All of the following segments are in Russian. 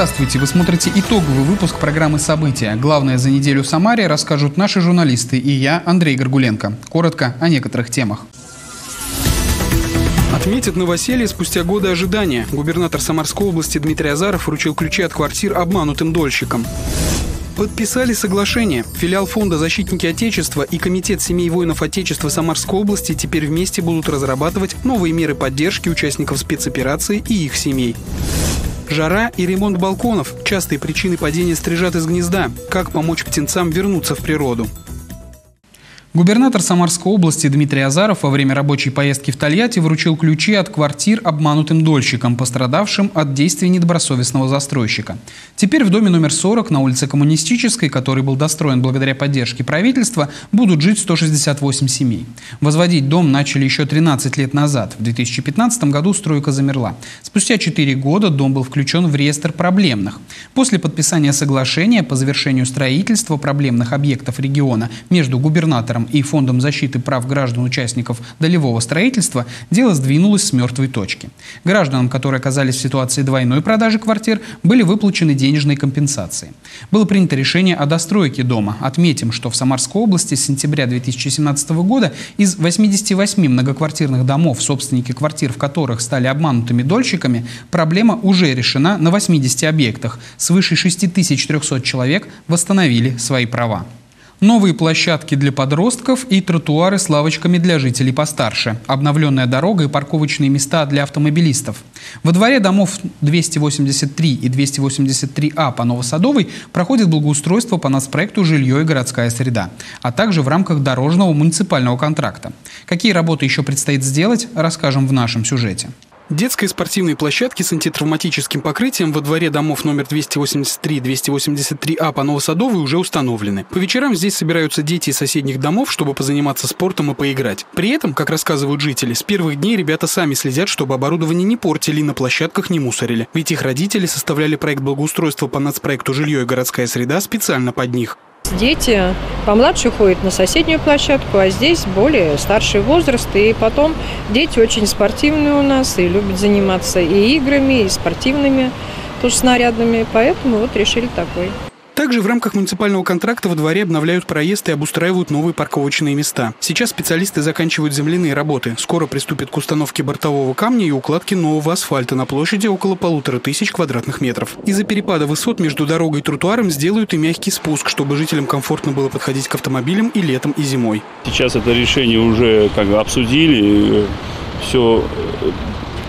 Здравствуйте! Вы смотрите итоговый выпуск программы «События». Главное за неделю в Самаре расскажут наши журналисты и я, Андрей Горгуленко. Коротко о некоторых темах. Отметит новоселье спустя годы ожидания. Губернатор Самарской области Дмитрий Азаров вручил ключи от квартир обманутым дольщикам. Подписали соглашение. Филиал фонда «Защитники Отечества» и Комитет семей воинов Отечества Самарской области теперь вместе будут разрабатывать новые меры поддержки участников спецоперации и их семей. Жара и ремонт балконов – частые причины падения стрижат из гнезда. Как помочь птенцам вернуться в природу? Губернатор Самарской области Дмитрий Азаров во время рабочей поездки в Тольятти вручил ключи от квартир обманутым дольщикам, пострадавшим от действий недобросовестного застройщика. Теперь в доме номер 40 на улице Коммунистической, который был достроен благодаря поддержке правительства, будут жить 168 семей. Возводить дом начали еще 13 лет назад. В 2015 году стройка замерла. Спустя 4 года дом был включен в реестр проблемных. После подписания соглашения по завершению строительства проблемных объектов региона между губернатором Центром и Фондом защиты прав граждан-участников долевого строительства дело сдвинулось с мертвой точки. Гражданам, которые оказались в ситуации двойной продажи квартир, были выплачены денежные компенсации. Было принято решение о достройке дома. Отметим, что в Самарской области с сентября 2017 года из 88 многоквартирных домов, собственники квартир в которых стали обманутыми дольщиками, проблема уже решена на 80 объектах. Свыше 6300 человек восстановили свои права. Новые площадки для подростков и тротуары с лавочками для жителей постарше. Обновленная дорога и парковочные места для автомобилистов. Во дворе домов 283 и 283А по Новосадовой проходит благоустройство по нацпроекту «Жилье и городская среда», а также в рамках дорожного муниципального контракта. Какие работы еще предстоит сделать, расскажем в нашем сюжете. Детской спортивной площадки с антитравматическим покрытием во дворе домов номер 283-283А по Новосадовой уже установлены. По вечерам здесь собираются дети из соседних домов, чтобы позаниматься спортом и поиграть. При этом, как рассказывают жители, с первых дней ребята сами следят, чтобы оборудование не портили и на площадках не мусорили. Ведь их родители составляли проект благоустройства по нацпроекту «Жилье и городская среда» специально под них. Дети помладше ходят на соседнюю площадку, а здесь более старший возраст. И потом дети очень спортивные у нас и любят заниматься и играми, и спортивными, тоже снарядными. Поэтому вот решили такой. Также в рамках муниципального контракта во дворе обновляют проезд и обустраивают новые парковочные места. Сейчас специалисты заканчивают земляные работы. Скоро приступят к установке бортового камня и укладке нового асфальта на площади около полутора тысяч квадратных метров. Из-за перепада высот между дорогой и тротуаром сделают и мягкий спуск, чтобы жителям комфортно было подходить к автомобилям и летом, и зимой. Сейчас это решение уже как бы обсудили, все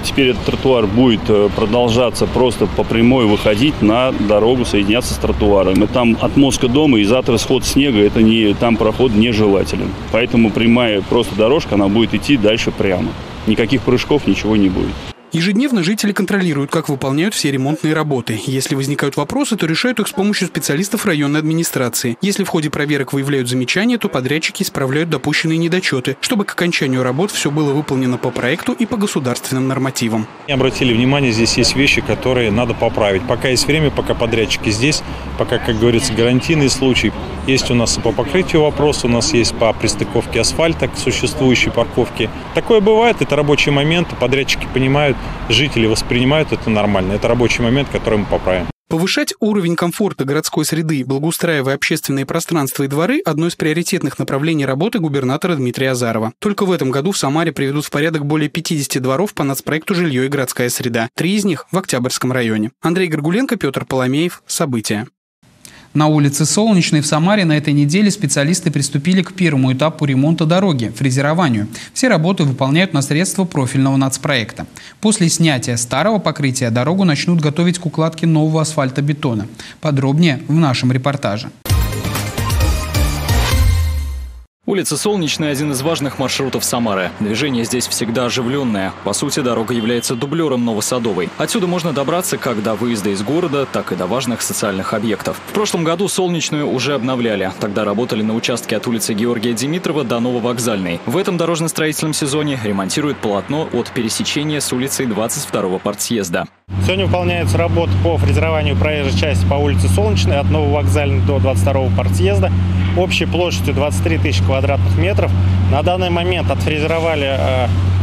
Теперь этот тротуар будет э, продолжаться просто по прямой выходить на дорогу, соединяться с тротуаром. И там от мозга дома и завтра сход снега, это не, там проход нежелателен. Поэтому прямая просто дорожка, она будет идти дальше прямо. Никаких прыжков, ничего не будет. Ежедневно жители контролируют, как выполняют все ремонтные работы. Если возникают вопросы, то решают их с помощью специалистов районной администрации. Если в ходе проверок выявляют замечания, то подрядчики исправляют допущенные недочеты, чтобы к окончанию работ все было выполнено по проекту и по государственным нормативам. Обратили внимание, здесь есть вещи, которые надо поправить. Пока есть время, пока подрядчики здесь, пока, как говорится, гарантийный случай. Есть у нас по покрытию вопрос, у нас есть по пристыковке асфальта к существующей парковке. Такое бывает, это рабочий момент, подрядчики понимают, жители воспринимают это нормально. Это рабочий момент, который мы поправим. Повышать уровень комфорта городской среды, благоустраивая общественные пространства и дворы – одно из приоритетных направлений работы губернатора Дмитрия Азарова. Только в этом году в Самаре приведут в порядок более 50 дворов по нацпроекту «Жилье и городская среда». Три из них в Октябрьском районе. Андрей Горгуленко, Петр Поломеев. События. На улице Солнечной в Самаре на этой неделе специалисты приступили к первому этапу ремонта дороги – фрезерованию. Все работы выполняют на средства профильного нацпроекта. После снятия старого покрытия дорогу начнут готовить к укладке нового асфальтобетона. Подробнее в нашем репортаже. Улица Солнечная – один из важных маршрутов Самары. Движение здесь всегда оживленное. По сути, дорога является дублером Новосадовой. Отсюда можно добраться как до выезда из города, так и до важных социальных объектов. В прошлом году Солнечную уже обновляли. Тогда работали на участке от улицы Георгия Димитрова до Нововокзальной. В этом дорожно-строительном сезоне ремонтируют полотно от пересечения с улицей 22-го партсъезда. Сегодня выполняются работы по фрезерованию проезжей части по улице Солнечной от Нововокзальной до 22-го партсъезда общей площадью 23 тысячи квадратных метров. На данный момент отфрезеровали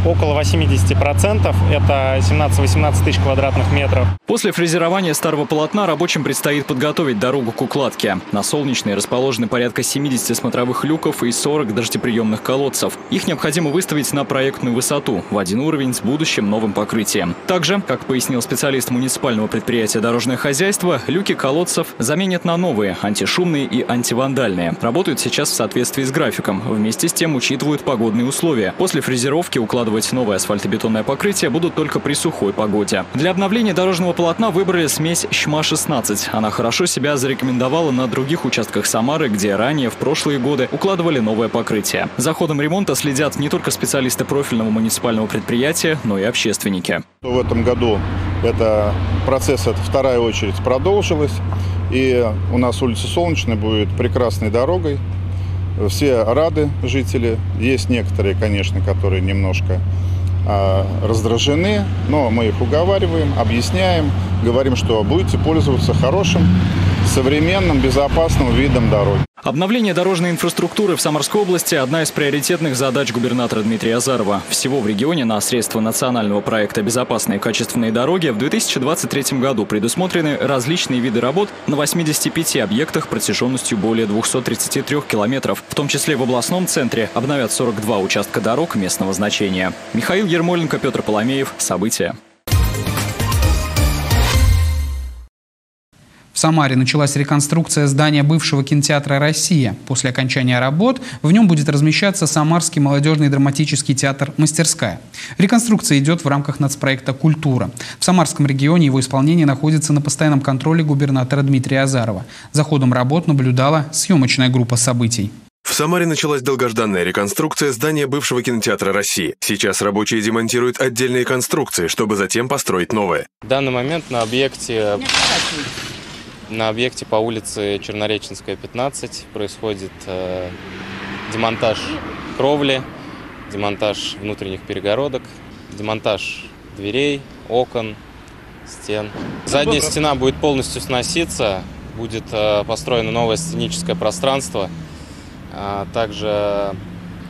около 80%. Это 17-18 тысяч квадратных метров. После фрезерования старого полотна рабочим предстоит подготовить дорогу к укладке. На Солнечной расположены порядка 70 смотровых люков и 40 дождеприемных колодцев. Их необходимо выставить на проектную высоту в один уровень с будущим новым покрытием. Также, как пояснил специалист муниципального предприятия «Дорожное хозяйство», люки колодцев заменят на новые, антишумные и антивандальные. Работают сейчас в соответствии с графиком. Вместе с тем учитывают погодные условия. После фрезеровки укладывать новое асфальтобетонное покрытие будут только при сухой погоде. Для обновления дорожного полотна выбрали смесь ЩМА-16. Она хорошо себя зарекомендовала на других участках Самары, где ранее в прошлые годы укладывали новое покрытие. За ходом ремонта следят не только специалисты профильного муниципального предприятия, но и общественники. В этом году это процесс, это вторая очередь продолжилась. И у нас улица Солнечная будет прекрасной дорогой. Все рады жители. Есть некоторые, конечно, которые немножко а, раздражены, но мы их уговариваем, объясняем, говорим, что будете пользоваться хорошим, современным, безопасным видом дороги. Обновление дорожной инфраструктуры в Самарской области – одна из приоритетных задач губернатора Дмитрия Азарова. Всего в регионе на средства национального проекта «Безопасные качественные дороги» в 2023 году предусмотрены различные виды работ на 85 объектах протяженностью более 233 километров. В том числе в областном центре обновят 42 участка дорог местного значения. Михаил Ермоленко, Петр Поломеев. События. В Самаре началась реконструкция здания бывшего кинотеатра «Россия». После окончания работ в нем будет размещаться Самарский молодежный драматический театр «Мастерская». Реконструкция идет в рамках нацпроекта «Культура». В Самарском регионе его исполнение находится на постоянном контроле губернатора Дмитрия Азарова. За ходом работ наблюдала съемочная группа событий. В Самаре началась долгожданная реконструкция здания бывшего кинотеатра России. Сейчас рабочие демонтируют отдельные конструкции, чтобы затем построить новые. В данный момент на объекте на объекте по улице Чернореченская, 15 происходит э, демонтаж кровли, демонтаж внутренних перегородок, демонтаж дверей, окон, стен. Задняя стена будет полностью сноситься, будет э, построено новое сценическое пространство. А также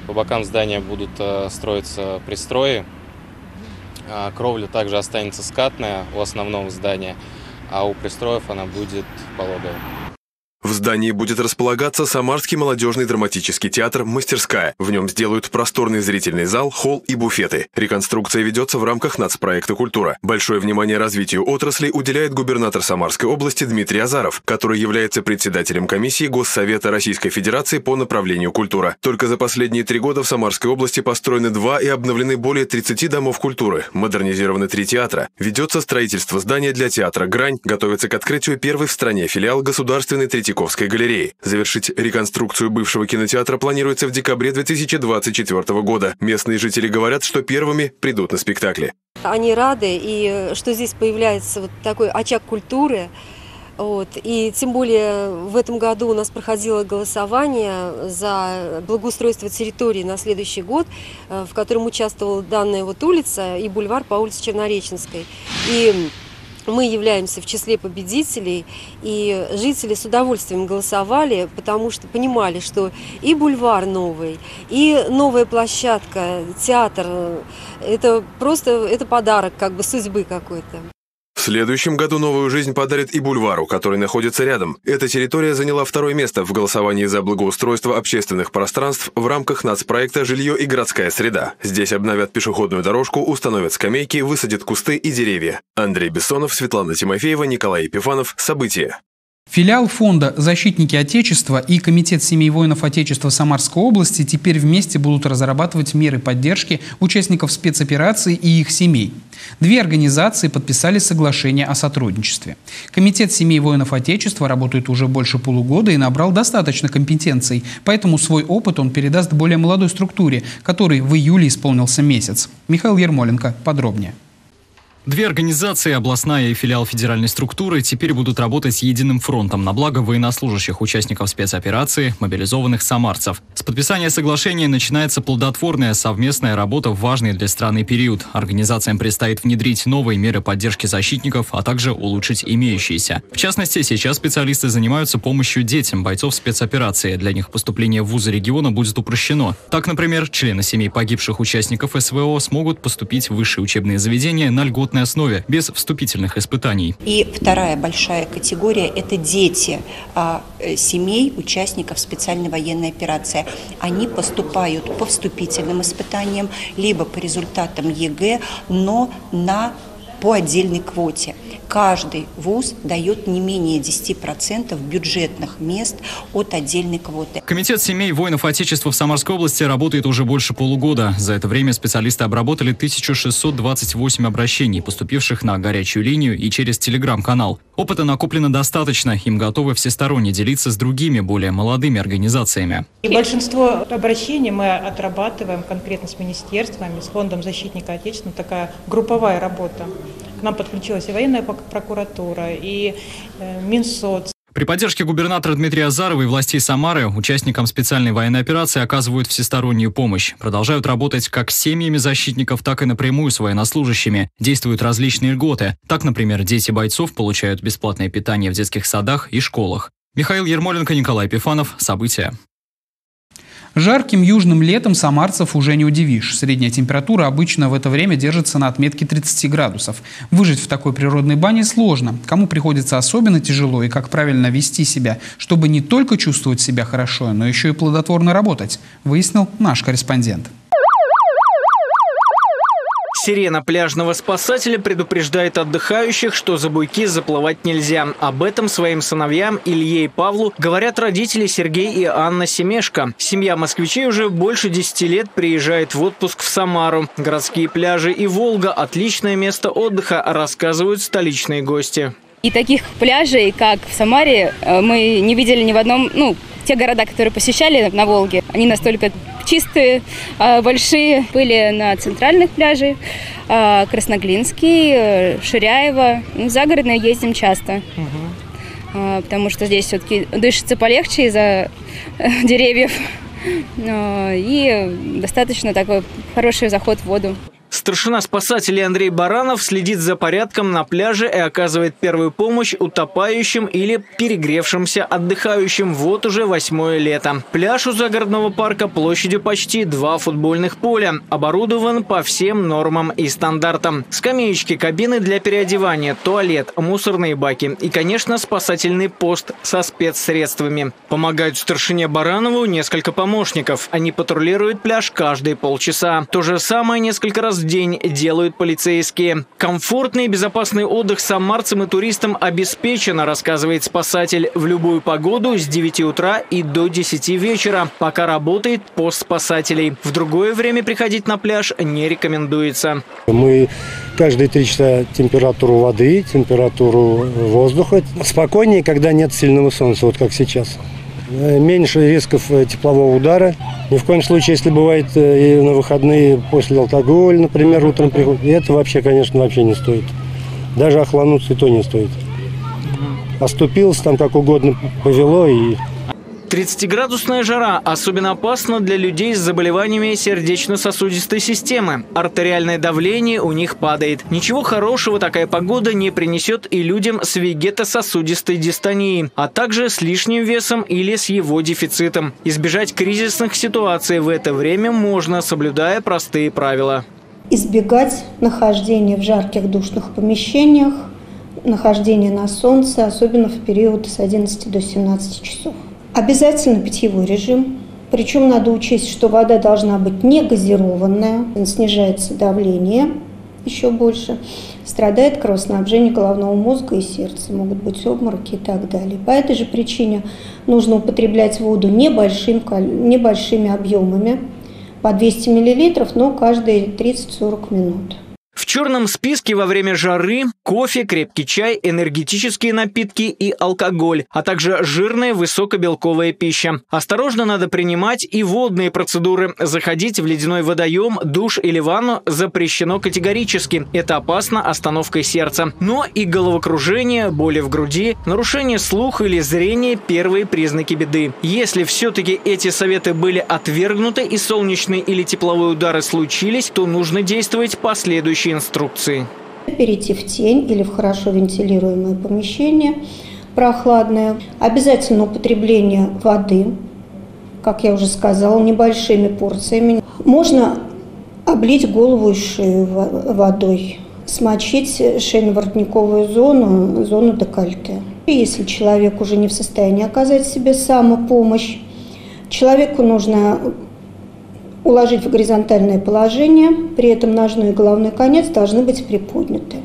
по бокам здания будут э, строиться пристрои. А кровля также останется скатная у основного здания а у пристроев она будет пологая. В здании будет располагаться Самарский молодежный драматический театр «Мастерская». В нем сделают просторный зрительный зал, холл и буфеты. Реконструкция ведется в рамках нацпроекта «Культура». Большое внимание развитию отрасли уделяет губернатор Самарской области Дмитрий Азаров, который является председателем комиссии Госсовета Российской Федерации по направлению «Культура». Только за последние три года в Самарской области построены два и обновлены более 30 домов культуры, модернизированы три театра. Ведется строительство здания для театра «Грань», готовится к открытию первый в стране филиал Государственной третьей Третьяковской галереи. Завершить реконструкцию бывшего кинотеатра планируется в декабре 2024 года. Местные жители говорят, что первыми придут на спектакли. Они рады, и что здесь появляется вот такой очаг культуры, вот. И тем более в этом году у нас проходило голосование за благоустройство территории на следующий год, э, в котором участвовала данная вот улица и бульвар по улице Чернореченской. И мы являемся в числе победителей, и жители с удовольствием голосовали, потому что понимали, что и бульвар новый, и новая площадка, театр, это просто это подарок как бы судьбы какой-то. В следующем году новую жизнь подарит и бульвару, который находится рядом. Эта территория заняла второе место в голосовании за благоустройство общественных пространств в рамках нацпроекта «Жилье и городская среда». Здесь обновят пешеходную дорожку, установят скамейки, высадят кусты и деревья. Андрей Бессонов, Светлана Тимофеева, Николай Епифанов. События. Филиал фонда «Защитники Отечества» и Комитет семей воинов Отечества Самарской области теперь вместе будут разрабатывать меры поддержки участников спецоперации и их семей. Две организации подписали соглашение о сотрудничестве. Комитет семей воинов Отечества работает уже больше полугода и набрал достаточно компетенций, поэтому свой опыт он передаст более молодой структуре, которой в июле исполнился месяц. Михаил Ермоленко подробнее. Две организации, областная и филиал федеральной структуры, теперь будут работать единым фронтом на благо военнослужащих, участников спецоперации, мобилизованных самарцев. С подписания соглашения начинается плодотворная совместная работа в важный для страны период. Организациям предстоит внедрить новые меры поддержки защитников, а также улучшить имеющиеся. В частности, сейчас специалисты занимаются помощью детям бойцов спецоперации. Для них поступление в вузы региона будет упрощено. Так, например, члены семей погибших участников СВО смогут поступить в высшие учебные заведения на льготные бесплатной основе, без вступительных испытаний. И вторая большая категория – это дети а, э, семей участников специальной военной операции. Они поступают по вступительным испытаниям, либо по результатам ЕГЭ, но на по отдельной квоте. Каждый вуз дает не менее 10% бюджетных мест от отдельной квоты. Комитет семей воинов Отечества в Самарской области работает уже больше полугода. За это время специалисты обработали 1628 обращений, поступивших на горячую линию и через телеграм-канал. Опыта накоплено достаточно, им готовы всесторонне делиться с другими, более молодыми организациями. И большинство обращений мы отрабатываем конкретно с министерствами, с Фондом защитника Отечества, такая групповая работа. К нам подключилась и военная прокуратура, и э, Минсоц. При поддержке губернатора Дмитрия Азарова и властей Самары участникам специальной военной операции оказывают всестороннюю помощь. Продолжают работать как с семьями защитников, так и напрямую с военнослужащими. Действуют различные льготы. Так, например, дети бойцов получают бесплатное питание в детских садах и школах. Михаил Ермоленко, Николай Пифанов. События. Жарким южным летом самарцев уже не удивишь. Средняя температура обычно в это время держится на отметке 30 градусов. Выжить в такой природной бане сложно. Кому приходится особенно тяжело и как правильно вести себя, чтобы не только чувствовать себя хорошо, но еще и плодотворно работать, выяснил наш корреспондент. Сирена пляжного спасателя предупреждает отдыхающих, что за буйки заплывать нельзя. Об этом своим сыновьям Илье и Павлу говорят родители Сергей и Анна Семешко. Семья москвичей уже больше 10 лет приезжает в отпуск в Самару. Городские пляжи и Волга – отличное место отдыха, рассказывают столичные гости. И таких пляжей, как в Самаре, э, мы не видели ни в одном, ну, те города, которые посещали на Волге, они настолько чистые, а, большие. Были на центральных пляжах, а, Красноглинский, э, Ширяево. Ну, загородные ездим часто. Угу. Потому что здесь все-таки дышится полегче из-за э, деревьев. И достаточно такой хороший заход в воду. Старшина спасателей Андрей Баранов следит за порядком на пляже и оказывает первую помощь утопающим или перегревшимся отдыхающим вот уже восьмое лето. Пляж у загородного парка площадью почти два футбольных поля. Оборудован по всем нормам и стандартам. Скамеечки, кабины для переодевания, туалет, мусорные баки и, конечно, спасательный пост со спецсредствами. Помогают старшине Баранову несколько помощников. Они патрулируют пляж каждые полчаса. То же самое несколько раз в день делают полицейские. Комфортный и безопасный отдых самарцам и туристам обеспечено, рассказывает спасатель, в любую погоду с 9 утра и до 10 вечера, пока работает пост спасателей. В другое время приходить на пляж не рекомендуется. Мы каждые три часа температуру воды, температуру воздуха. Спокойнее, когда нет сильного солнца, вот как сейчас. Э, меньше рисков э, теплового удара. Ни в коем случае, если бывает э, и на выходные после алкоголя, например, утром приходит, это вообще, конечно, вообще не стоит. Даже охлануться и то не стоит. Оступился, там как угодно повело и 30-градусная жара особенно опасна для людей с заболеваниями сердечно-сосудистой системы. Артериальное давление у них падает. Ничего хорошего такая погода не принесет и людям с вегетососудистой дистонией, а также с лишним весом или с его дефицитом. Избежать кризисных ситуаций в это время можно, соблюдая простые правила. Избегать нахождения в жарких душных помещениях, нахождения на солнце, особенно в период с 11 до 17 часов. Обязательно питьевой режим. Причем надо учесть, что вода должна быть не газированная, снижается давление еще больше, страдает кровоснабжение головного мозга и сердца, могут быть обмороки и так далее. По этой же причине нужно употреблять воду небольшим, небольшими объемами, по 200 мл, но каждые 30-40 минут. Черном списке во время жары кофе, крепкий чай, энергетические напитки и алкоголь, а также жирная высокобелковая пища. Осторожно надо принимать и водные процедуры. Заходить в ледяной водоем, душ или ванну запрещено категорически. Это опасно остановкой сердца. Но и головокружение, боли в груди, нарушение слуха или зрения – первые признаки беды. Если все-таки эти советы были отвергнуты и солнечные или тепловые удары случились, то нужно действовать по следующей инструкции. Перейти в тень или в хорошо вентилируемое помещение прохладное. Обязательно употребление воды, как я уже сказала, небольшими порциями. Можно облить голову и шею водой, смочить шейно-воротниковую зону, зону декольте. Если человек уже не в состоянии оказать себе самопомощь, человеку нужно уложить в горизонтальное положение, при этом ножной и головной конец должны быть приподняты.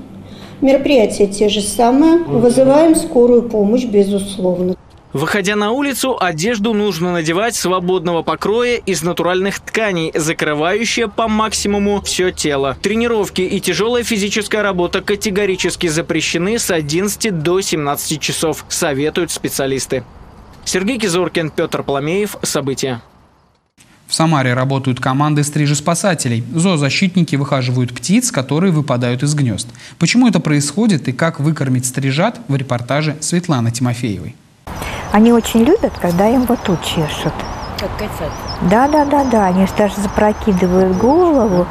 Мероприятия те же самые. Вызываем скорую помощь, безусловно. Выходя на улицу, одежду нужно надевать свободного покроя из натуральных тканей, закрывающая по максимуму все тело. Тренировки и тяжелая физическая работа категорически запрещены с 11 до 17 часов, советуют специалисты. Сергей Кизоркин, Петр Пламеев. События. В Самаре работают команды стрижеспасателей. Зоозащитники выхаживают птиц, которые выпадают из гнезд. Почему это происходит и как выкормить стрижат в репортаже Светланы Тимофеевой. Они очень любят, когда им вот тут чешут. Как котят. Да, да, да, да. Они даже запрокидывают голову,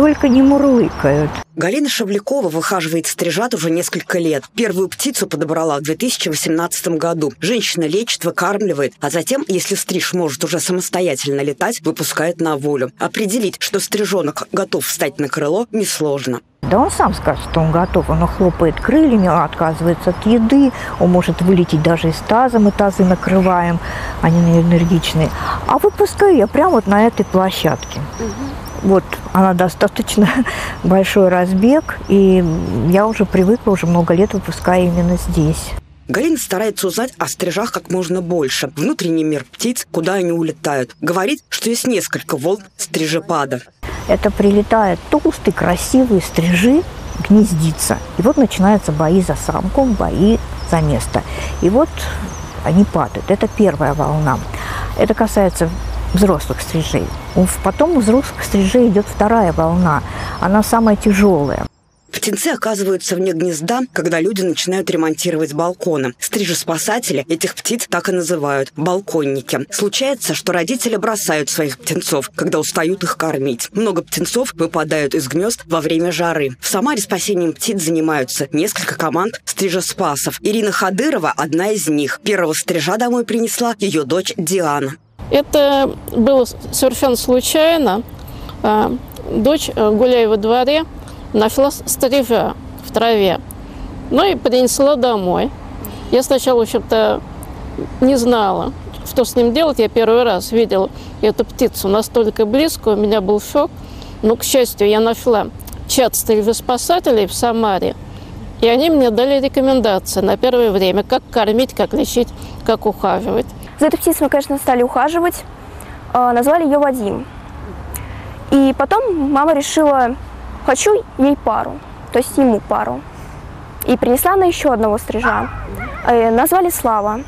только не мурлыкают. Галина Шавлякова выхаживает стрижат уже несколько лет. Первую птицу подобрала в 2018 году. Женщина лечит, выкармливает, а затем, если стриж может уже самостоятельно летать, выпускает на волю. Определить, что стрижонок готов встать на крыло, несложно. Да он сам скажет, что он готов. Он хлопает крыльями, отказывается от еды. Он может вылететь даже из таза. Мы тазы накрываем, они энергичные. А выпускаю я прямо вот на этой площадке. Угу. Вот она достаточно большой разбег, и я уже привыкла, уже много лет выпускаю именно здесь. Галина старается узнать о стрижах как можно больше. Внутренний мир птиц, куда они улетают. Говорит, что есть несколько волн стрижепада. Это прилетают толстые, красивые стрижи, гнездиться. И вот начинаются бои за самку, бои за место. И вот они падают. Это первая волна. Это касается взрослых стрижей. Потом у взрослых стрижей идет вторая волна. Она самая тяжелая. Птенцы оказываются вне гнезда, когда люди начинают ремонтировать балконы. Стрижеспасатели этих птиц так и называют – балконники. Случается, что родители бросают своих птенцов, когда устают их кормить. Много птенцов выпадают из гнезд во время жары. В Самаре спасением птиц занимаются несколько команд стрижеспасов. Ирина Хадырова – одна из них. Первого стрижа домой принесла ее дочь Диана. Это было совершенно случайно. А, дочь, э, гуляя во дворе, нашла стрижа в траве. Ну и принесла домой. Я сначала, в общем-то, не знала, что с ним делать. Я первый раз видела эту птицу настолько близко, у меня был шок. Но, к счастью, я нашла чат стрижеспасателей в Самаре, и они мне дали рекомендации на первое время, как кормить, как лечить, как ухаживать. За этой птицей мы, конечно, стали ухаживать. А, назвали ее Вадим. И потом мама решила, хочу ей пару, то есть ему пару. И принесла она еще одного стрижа. Э, назвали Слава.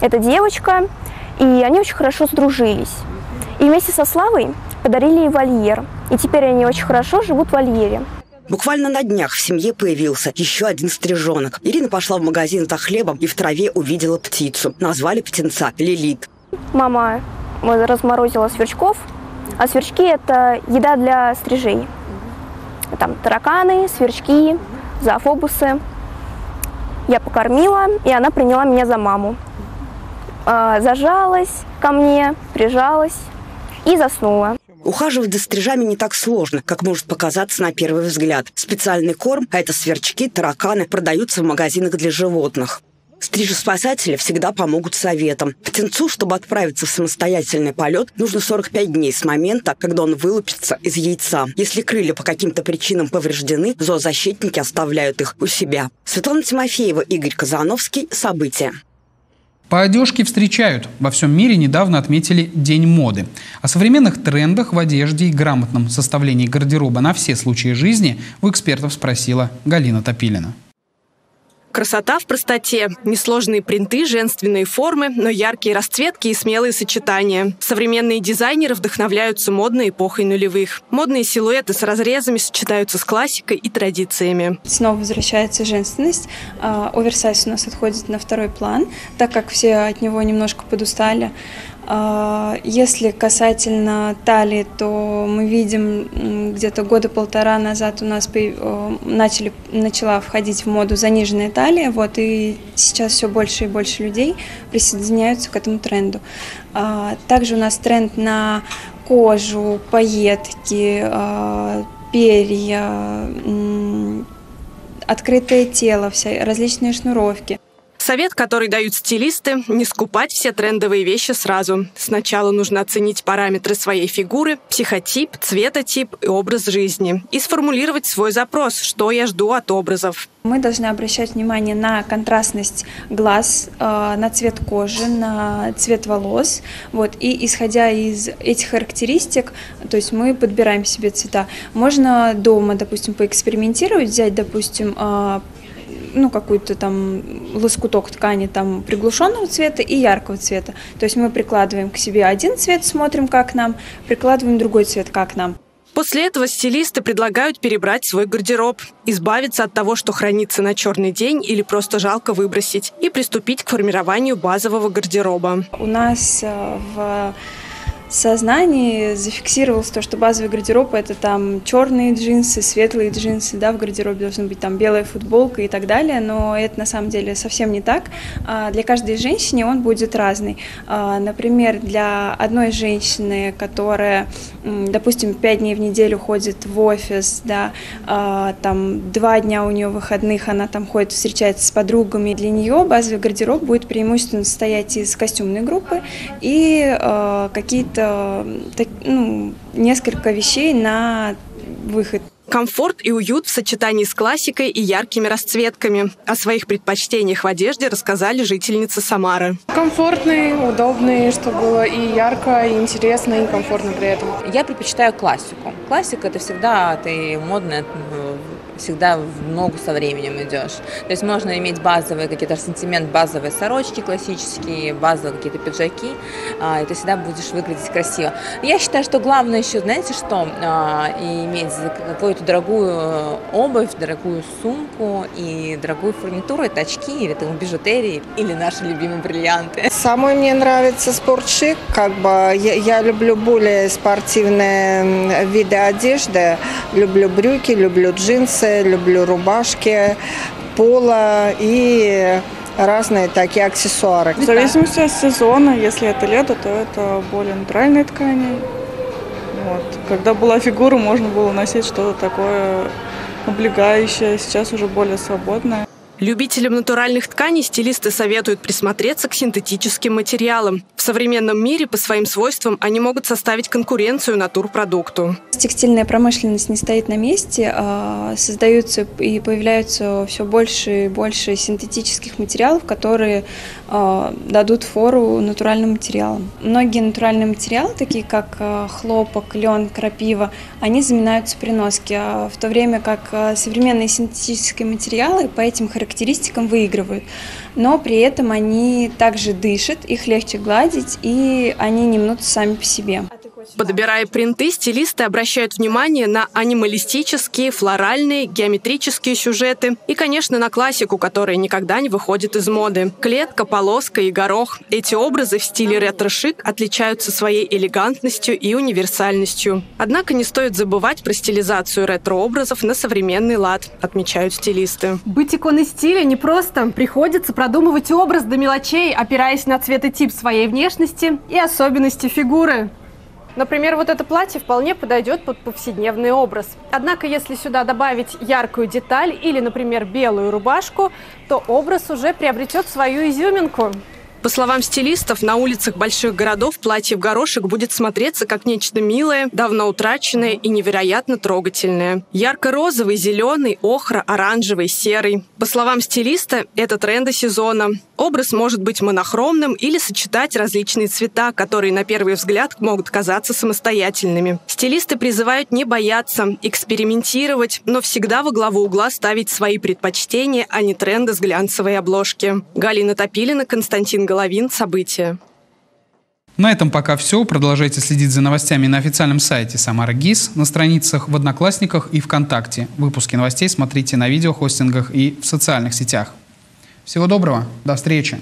Это девочка, и они очень хорошо сдружились. И вместе со Славой подарили ей вольер. И теперь они очень хорошо живут в вольере. Буквально на днях в семье появился еще один стрижонок. Ирина пошла в магазин за хлебом и в траве увидела птицу. Назвали птенца Лилит. Мама разморозила сверчков, а сверчки – это еда для стрижей. Там тараканы, сверчки, зоофобусы. Я покормила, и она приняла меня за маму. А, зажалась ко мне, прижалась и заснула. Ухаживать за стрижами не так сложно, как может показаться на первый взгляд. Специальный корм, а это сверчки, тараканы, продаются в магазинах для животных. Стрижеспасатели всегда помогут советом. Птенцу, чтобы отправиться в самостоятельный полет, нужно 45 дней с момента, когда он вылупится из яйца. Если крылья по каким-то причинам повреждены, зоозащитники оставляют их у себя. Светлана Тимофеева, Игорь Казановский. События. По одежке встречают. Во всем мире недавно отметили День моды. О современных трендах в одежде и грамотном составлении гардероба на все случаи жизни у экспертов спросила Галина Топилина. Красота в простоте. Несложные принты, женственные формы, но яркие расцветки и смелые сочетания. Современные дизайнеры вдохновляются модной эпохой нулевых. Модные силуэты с разрезами сочетаются с классикой и традициями. Снова возвращается женственность. А, оверсайз у нас отходит на второй план, так как все от него немножко подустали. А, если касательно талии, то мы видим где-то года полтора назад у нас начали, начала входить в моду заниженная талия, вот, и сейчас все больше и больше людей присоединяются к этому тренду. А, также у нас тренд на кожу, пайетки, а, перья, открытое тело, вся, различные шнуровки. Совет, который дают стилисты – не скупать все трендовые вещи сразу. Сначала нужно оценить параметры своей фигуры, психотип, цветотип и образ жизни. И сформулировать свой запрос, что я жду от образов. Мы должны обращать внимание на контрастность глаз, э, на цвет кожи, на цвет волос. Вот. И исходя из этих характеристик, то есть мы подбираем себе цвета. Можно дома, допустим, поэкспериментировать, взять, допустим, э, ну, какой-то там лоскуток ткани там приглушенного цвета и яркого цвета. То есть мы прикладываем к себе один цвет, смотрим, как нам, прикладываем другой цвет, как нам. После этого стилисты предлагают перебрать свой гардероб, избавиться от того, что хранится на черный день или просто жалко выбросить, и приступить к формированию базового гардероба. У нас э, в сознании зафиксировалось то, что базовый гардероб это там черные джинсы, светлые джинсы, да, в гардеробе должна быть там белая футболка и так далее, но это на самом деле совсем не так. А, для каждой женщины он будет разный. А, например, для одной женщины, которая, допустим, пять дней в неделю ходит в офис, да, а, там два дня у нее выходных, она там ходит, встречается с подругами, для нее базовый гардероб будет преимущественно состоять из костюмной группы и какие-то какие ну, несколько вещей на выход. Комфорт и уют в сочетании с классикой и яркими расцветками. О своих предпочтениях в одежде рассказали жительницы Самары. Комфортный, удобный, чтобы было и ярко, и интересно, и комфортно при этом. Я предпочитаю классику. Классика это всегда ты модная всегда в ногу со временем идешь. То есть можно иметь базовые какие-то ассортимент, базовые сорочки классические, базовые какие-то пиджаки, а, и ты всегда будешь выглядеть красиво. Я считаю, что главное еще, знаете что, а, иметь какую-то дорогую обувь, дорогую сумку и дорогую фурнитуру, это очки или там бижутерии, или наши любимые бриллианты. Самой мне нравится спортшик, как бы я, я люблю более спортивные виды одежды, люблю брюки, люблю джинсы, люблю рубашки, поло и разные такие аксессуары. В зависимости от сезона, если это лето, то это более натуральные ткани. Вот. Когда была фигура, можно было носить что-то такое облегающее, сейчас уже более свободное. Любителям натуральных тканей стилисты советуют присмотреться к синтетическим материалам. В современном мире по своим свойствам они могут составить конкуренцию натурпродукту. Текстильная промышленность не стоит на месте, а создаются и появляются все больше и больше синтетических материалов, которые а, дадут фору натуральным материалам. Многие натуральные материалы, такие как а, хлопок, лен, крапива, они заминаются при носке, в то время как современные синтетические материалы по этим характеристикам характеристикам выигрывают. Но при этом они также дышат, их легче гладить, и они не мнутся сами по себе. Подбирая принты, стилисты обращают внимание на анималистические, флоральные, геометрические сюжеты и, конечно, на классику, которая никогда не выходит из моды. Клетка, полоска и горох. Эти образы в стиле ретро-шик отличаются своей элегантностью и универсальностью. Однако не стоит забывать про стилизацию ретро-образов на современный лад, отмечают стилисты. Быть иконой стиля не просто. Приходится продумывать образ до мелочей, опираясь на цвет и тип своей внешности и особенности фигуры. Например, вот это платье вполне подойдет под повседневный образ. Однако, если сюда добавить яркую деталь или, например, белую рубашку, то образ уже приобретет свою изюминку. По словам стилистов, на улицах больших городов платье в горошек будет смотреться как нечто милое, давно утраченное и невероятно трогательное. Ярко-розовый, зеленый, охра, оранжевый, серый. По словам стилиста, это тренды сезона. Образ может быть монохромным или сочетать различные цвета, которые на первый взгляд могут казаться самостоятельными. Стилисты призывают не бояться, экспериментировать, но всегда во главу угла ставить свои предпочтения, а не тренды с глянцевой обложки. Галина Топилина, Константин Головин. События. На этом пока все. Продолжайте следить за новостями на официальном сайте Самара ГИС, на страницах в Одноклассниках и ВКонтакте. Выпуски новостей смотрите на видеохостингах и в социальных сетях. Всего доброго, до встречи.